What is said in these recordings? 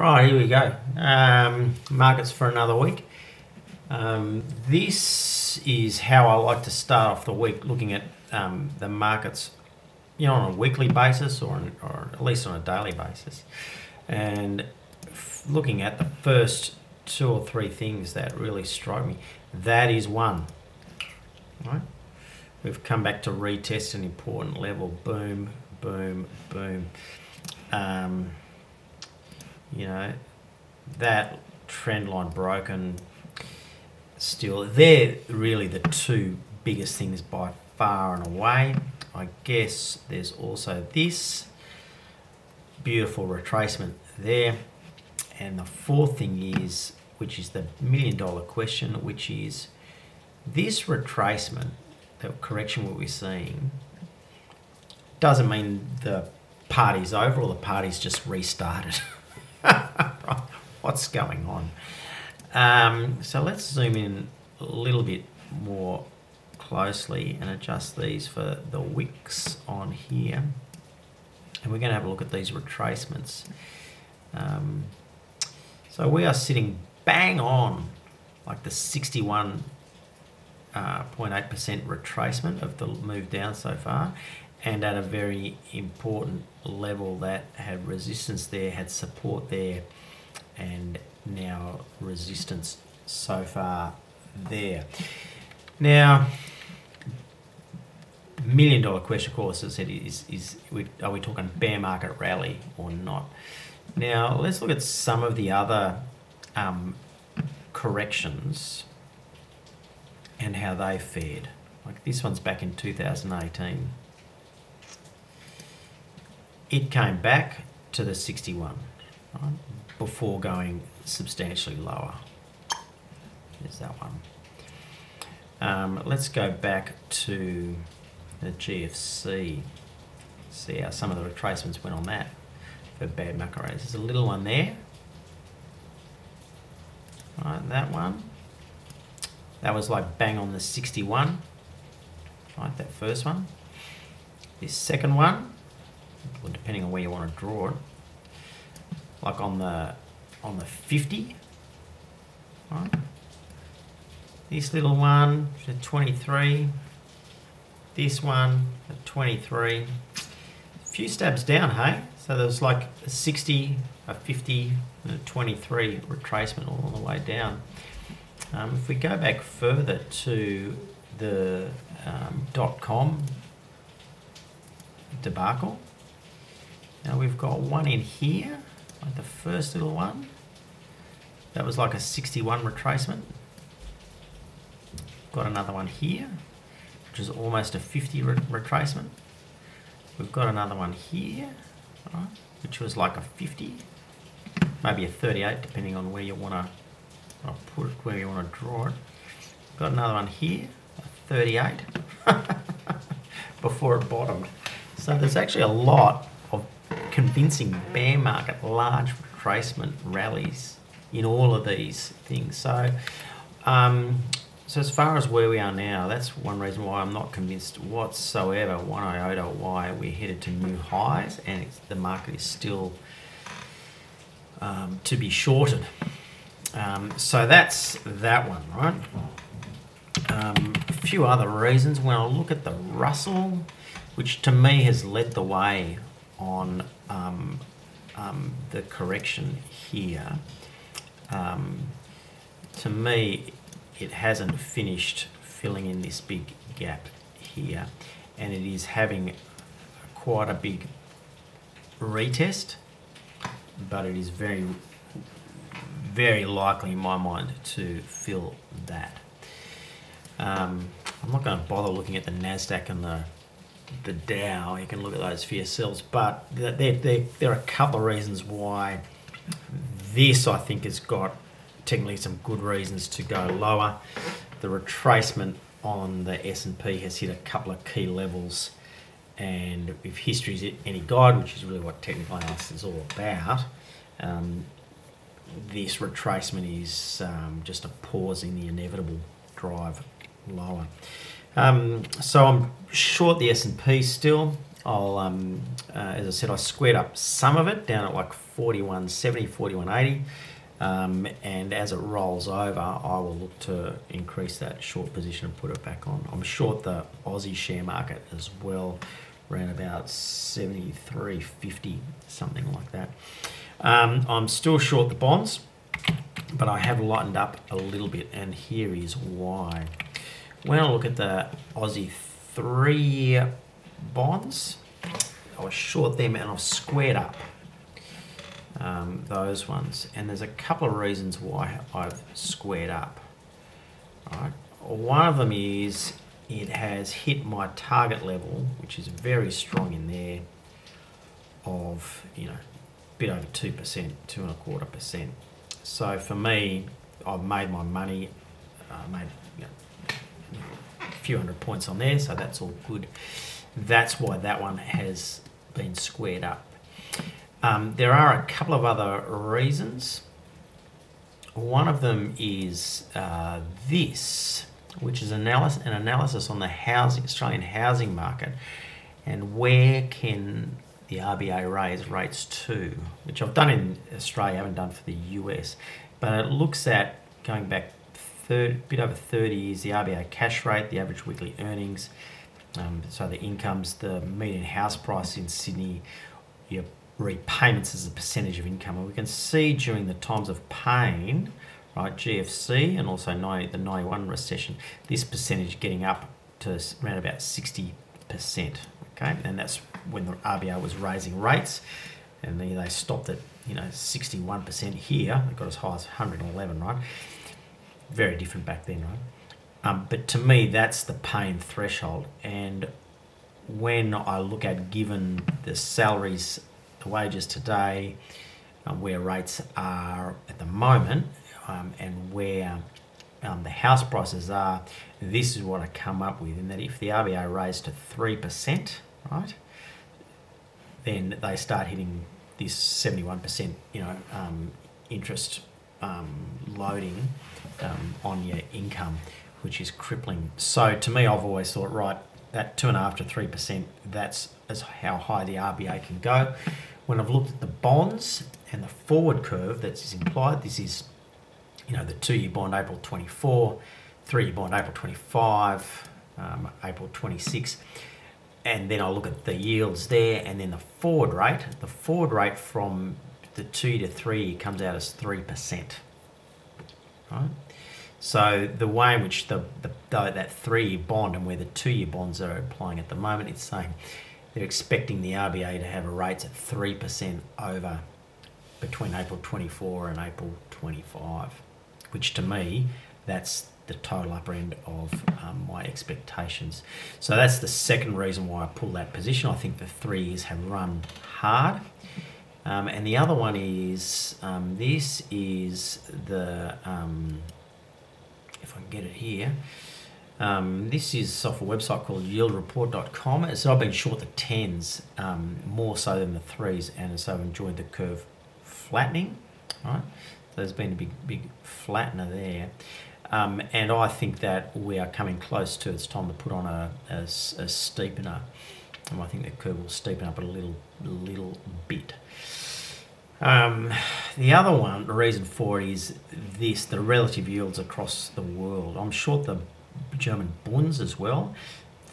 Right, here we go. Um, markets for another week. Um, this is how I like to start off the week, looking at um, the markets, you know, on a weekly basis or, on, or at least on a daily basis, and looking at the first two or three things that really strike me. That is one. Right? We've come back to retest an important level. Boom, boom, boom. Um, you know, that trend line broken still. They're really the two biggest things by far and away. I guess there's also this beautiful retracement there. And the fourth thing is, which is the million dollar question, which is this retracement, the correction we're seeing, doesn't mean the party's over or the party's just restarted. What's going on? Um, so let's zoom in a little bit more closely and adjust these for the wicks on here. And we're going to have a look at these retracements. Um, so we are sitting bang on like the 61.8% uh, retracement of the move down so far and at a very important level that had resistance there, had support there, and now resistance so far there. Now, million dollar question, of course, as I said, is, is are we talking bear market rally or not? Now, let's look at some of the other um, corrections and how they fared. Like this one's back in 2018 it came back to the 61 right, before going substantially lower. There's that one. Um, let's go back to the GFC. See how some of the retracements went on that for bad macro rates. There's a little one there. Right, that one. That was like bang on the 61. Right, that first one. This second one well, depending on where you want to draw it, like on the on the 50, right? This little one, the 23. This one, the 23. A few stabs down, hey? So there's like a 60, a 50, and a 23 retracement all the way down. Um, if we go back further to the um, dot com debacle, now we've got one in here, like the first little one. That was like a 61 retracement. Got another one here, which is almost a 50 re retracement. We've got another one here, right, which was like a 50, maybe a 38, depending on where you want to put it, where you want to draw it. Got another one here, a 38, before it bottomed. So there's actually a lot convincing bear market, large retracement rallies in all of these things. So, um, so as far as where we are now, that's one reason why I'm not convinced whatsoever, one iota, why we're headed to new highs and the market is still um, to be shorted. Um, so that's that one, right? Um, a few other reasons. When I look at the Russell, which to me has led the way on um, um, the correction here, um, to me, it hasn't finished filling in this big gap here, and it is having quite a big retest, but it is very, very likely in my mind to fill that. Um, I'm not going to bother looking at the Nasdaq and the the Dow, you can look at those for yourselves. But there, there, there are a couple of reasons why this, I think, has got technically some good reasons to go lower. The retracement on the S&P has hit a couple of key levels. And if history is any guide, which is really what technical analysis is all about, um, this retracement is um, just a pause in the inevitable drive lower. Um, so I'm short the S&P still. I'll, um, uh, as I said, I squared up some of it down at like 41.70, 41.80. Um, and as it rolls over, I will look to increase that short position and put it back on. I'm short the Aussie share market as well, around about 73.50, something like that. Um, I'm still short the bonds, but I have lightened up a little bit, and here is why. When I look at the Aussie three bonds, I was short them and I've squared up um, those ones. And there's a couple of reasons why I've squared up. Right. One of them is it has hit my target level, which is very strong in there, of you know, a bit over two percent, two and a quarter percent. So for me, I've made my money, uh, made few hundred points on there, so that's all good. That's why that one has been squared up. Um, there are a couple of other reasons. One of them is uh, this, which is analysis, an analysis on the housing, Australian housing market and where can the RBA raise rates to, which I've done in Australia, I haven't done for the US, but it looks at going back bit over 30 years, the RBA cash rate, the average weekly earnings, um, so the incomes, the median house price in Sydney, your repayments as a percentage of income. And we can see during the times of pain, right, GFC and also 90, the 91 recession, this percentage getting up to around about 60%. Okay, and that's when the RBA was raising rates, and then they stopped at you know 61% here. They got as high as 111, right? Very different back then, right? Um, but to me, that's the pain threshold. And when I look at given the salaries the wages today, um, where rates are at the moment, um, and where um, the house prices are, this is what I come up with. And that if the RBA raised to 3%, right, then they start hitting this 71%, you know, um, interest loading um, on your income, which is crippling. So to me, I've always thought, right, that two and a half to three percent, that's as how high the RBA can go when I've looked at the bonds and the forward curve that's implied, this is, you know, the two-year bond April 24, three-year bond April 25, um, April 26, and then I look at the yields there, and then the forward rate. The forward rate from the two to three comes out as three percent. Right. So the way in which the, the, that three-year bond and where the two-year bonds are applying at the moment, it's saying they're expecting the RBA to have a rates at 3% over between April 24 and April 25, which to me, that's the total upper end of um, my expectations. So that's the second reason why I pull that position. I think the three years have run hard. Um, and the other one is um, this is the, um, if I can get it here, um, this is a software website called yieldreport.com. So I've been short the tens um, more so than the threes, and so I've enjoyed the curve flattening. Right, so there's been a big, big flattener there. Um, and I think that we are coming close to it's time to put on a, a, a steepener. I think the curve will steepen up a little, little bit. Um, the other one, the reason for it is this: the relative yields across the world. I'm short the German Bunds as well.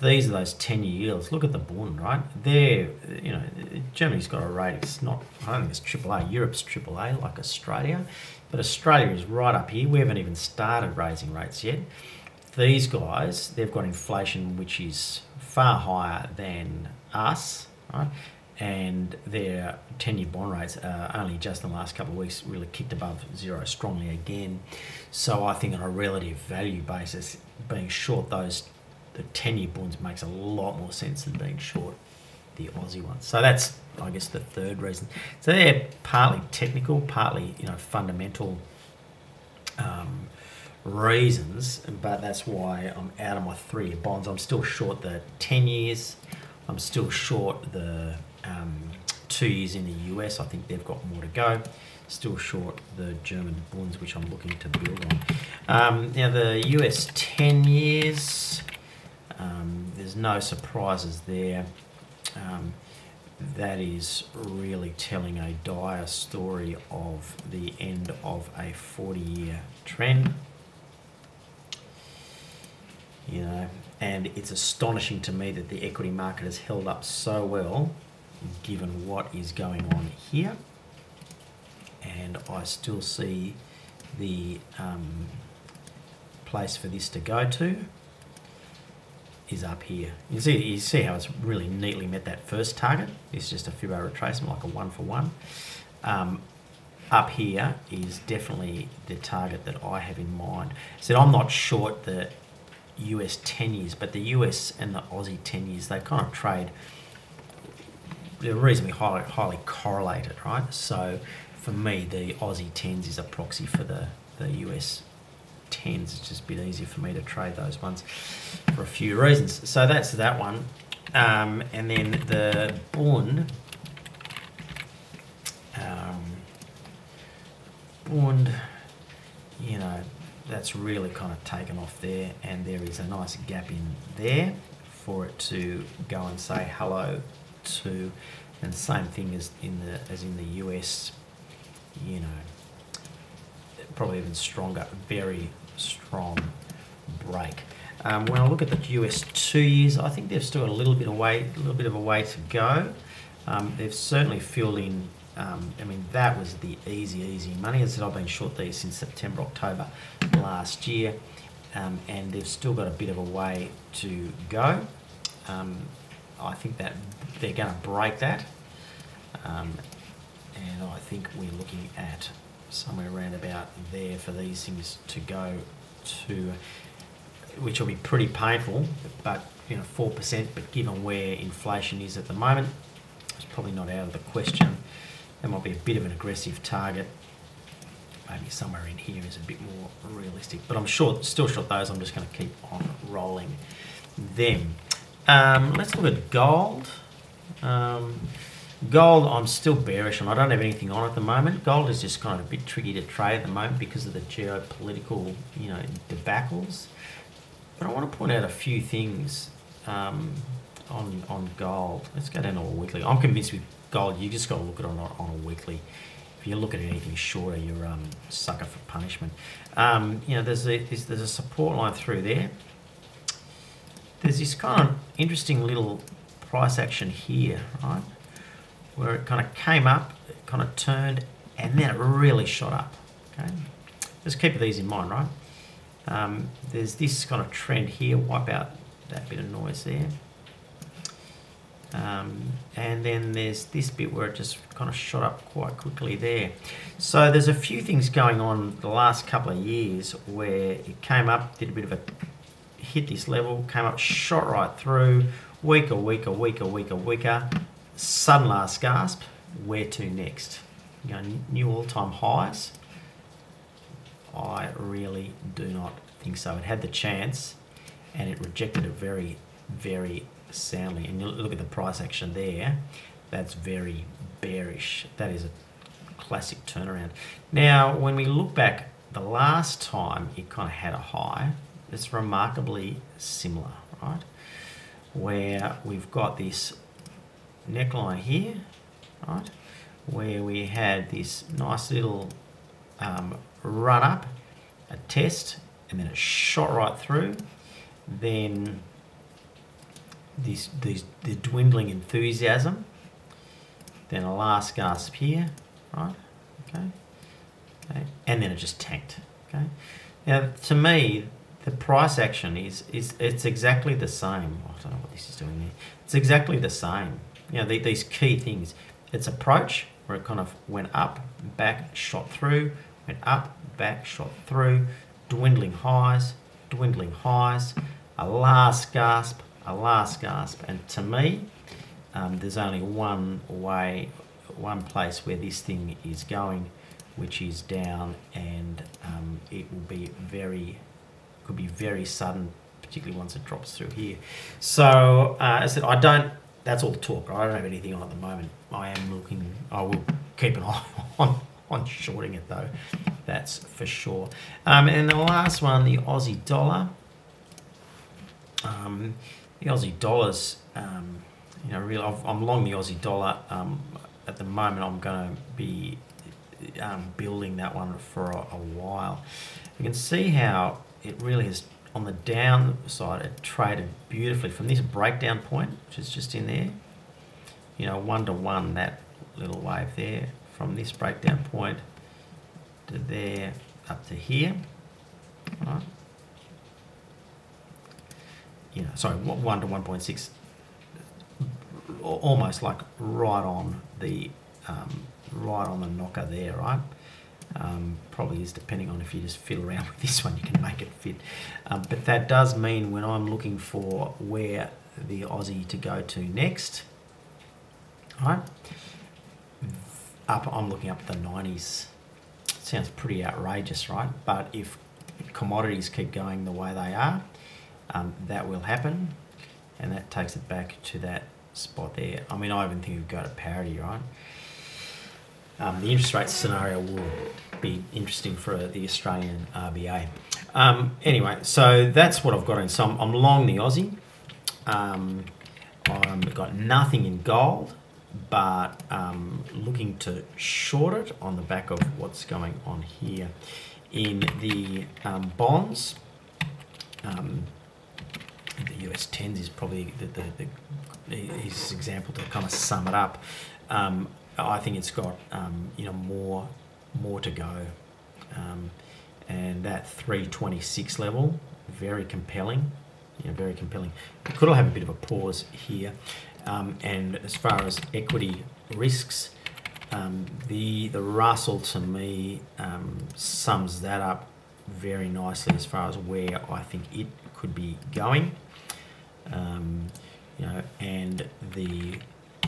These are those 10 year yields. Look at the Bund, right? There, you know, Germany's got a rate. It's not, I don't think it's AAA. Europe's AAA like Australia. But Australia is right up here. We haven't even started raising rates yet. These guys, they've got inflation which is far higher than us, right? and their 10 year bond rates only just in the last couple of weeks really kicked above zero strongly again. So I think on a relative value basis, being short those the 10 year bonds makes a lot more sense than being short the Aussie ones. So that's I guess the third reason. So they're partly technical, partly you know fundamental um, reasons, but that's why I'm out of my three year bonds. I'm still short the 10 years. I'm still short the um, two years in the US. I think they've got more to go. Still short the German bonds, which I'm looking to build on. Um, now the US 10 years, um, there's no surprises there. um, that is really telling a dire story of the end of a 40 year trend. You know, and it's astonishing to me that the equity market has held up so well given what is going on here. And I still see the um, place for this to go to is up here. You see, you see how it's really neatly met that first target. It's just a Fibonacci retracement, like a one for one. Um, up here is definitely the target that I have in mind. So I'm not short the US 10 years, but the US and the Aussie 10 years, they kind of trade, they're reasonably highly, highly correlated, right? So for me, the Aussie 10s is a proxy for the, the US 10s. It's just a bit easier for me to trade those ones for a few reasons. So that's that one. Um, and then the Bund, um, Bund, you know, that's really kind of taken off there and there is a nice gap in there for it to go and say hello to. And same thing as in the as in the US you know probably even stronger very strong break. Um, when I look at the US two years I think they've still got a little bit of way a little bit of a way to go. Um, they've certainly filled in um, I mean, that was the easy, easy money. As I said, I've been short these since September, October last year, um, and they've still got a bit of a way to go. Um, I think that they're going to break that, um, and I think we're looking at somewhere around about there for these things to go to, which will be pretty painful, but you know, four percent. But given where inflation is at the moment, it's probably not out of the question. That might be a bit of an aggressive target. Maybe somewhere in here is a bit more realistic. But I'm short, still short those. I'm just going to keep on rolling them. Um, let's look at gold. Um, gold, I'm still bearish and I don't have anything on at the moment. Gold is just kind of a bit tricky to trade at the moment because of the geopolitical, you know, debacles. But I want to point out a few things um, on on gold. Let's go down to a weekly. I'm convinced with gold, you just got to look at it on a, on a weekly. If you look at anything shorter, you're um, sucker for punishment. Um, you know, there's a, there's, there's a support line through there. There's this kind of interesting little price action here, right? Where it kind of came up, it kind of turned, and then it really shot up. Okay, just keep these in mind, right? Um, there's this kind of trend here. Wipe out that bit of noise there. Um, and then there's this bit where it just kind of shot up quite quickly there. So there's a few things going on the last couple of years where it came up, did a bit of a hit this level, came up, shot right through, weaker, weaker, weaker, weaker, weaker, sudden last gasp, where to next? You know, new all-time highs? I really do not think so. It had the chance and it rejected a very, very soundly. And you look at the price action there, that's very bearish. That is a classic turnaround. Now, when we look back the last time it kind of had a high, it's remarkably similar, right? Where we've got this neckline here, right? Where we had this nice little um, run up, a test, and then it shot right through. Then this the dwindling enthusiasm. Then a last gasp here, right? Okay. Okay. And then it just tanked. Okay. Now, to me, the price action is is it's exactly the same. Oh, I don't know what this is doing there. It's exactly the same. You know, the, these key things. Its approach, where it kind of went up, back, shot through, went up, back, shot through, dwindling highs, dwindling highs, a last gasp, a last gasp. And to me, um, there's only one way, one place where this thing is going, which is down, and um, it will be very, could be very sudden, particularly once it drops through here. So, uh, as I said, I don't. That's all the talk. I don't have anything on at the moment. I am looking. I will keep an eye on on shorting it though. That's for sure. Um, and the last one, the Aussie dollar. Um, the Aussie dollars, um, you know, really, I've, I'm long the Aussie dollar. Um, at the moment, I'm going to be um, building that one for a, a, while. You can see how it really is on the downside. It traded beautifully from this breakdown point, which is just in there. You know, one to one that little wave there from this breakdown point to there up to here. Right. You know, sorry, one to one point six almost like right on the um, right on the knocker there, right? Um, probably is depending on if you just fiddle around with this one, you can make it fit. Um, but that does mean when I'm looking for where the Aussie to go to next, right? Up, I'm looking up the 90s. Sounds pretty outrageous, right? But if commodities keep going the way they are, um, that will happen, and that takes it back to that spot there. I mean, I even think we've got a parity, right? Um, the interest rate scenario will be interesting for the Australian RBA. Um, anyway, so that's what I've got in. So I'm, I'm long the Aussie. Um, I've got nothing in gold, but um, looking to short it on the back of what's going on here. In the um, bonds, um, the US 10s is probably the, the, the, his example to kind of sum it up. Um, I think it's got um, you know more more to go, um, and that 326 level very compelling. You know, very compelling. Could have a bit of a pause here, um, and as far as equity risks, um, the the Russell to me um, sums that up very nicely as far as where I think it could be going. Um, you know, and the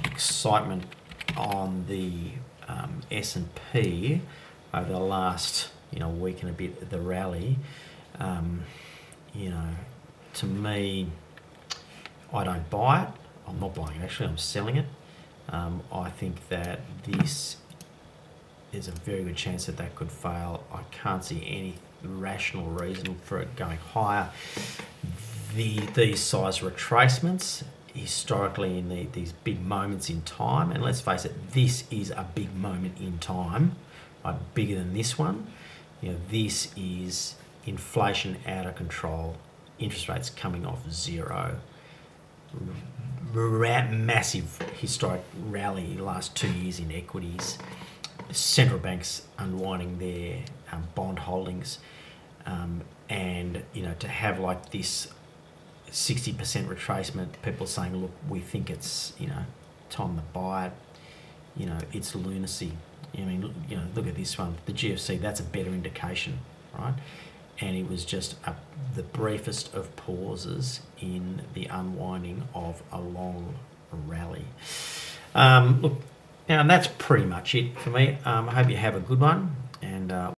excitement on the um, S&P over the last you know week and a bit the rally um, you know to me I don't buy it. I'm not buying it actually. I'm selling it. Um, I think that this is a very good chance that that could fail. I can't see any rational reason for it going higher the these size retracements historically in the, these big moments in time. And let's face it this is a big moment in time like bigger than this one. You know this is inflation out of control interest rates coming off zero. Massive historic rally last two years in equities. Central banks unwinding their um, bond holdings. Um, and you know to have like this 60% retracement, people saying, look, we think it's, you know, time to buy it. You know, it's lunacy. I mean, you know, look at this one, the GFC, that's a better indication, right? And it was just a, the briefest of pauses in the unwinding of a long rally. Um, look, now that's pretty much it for me. Um, I hope you have a good one, and uh,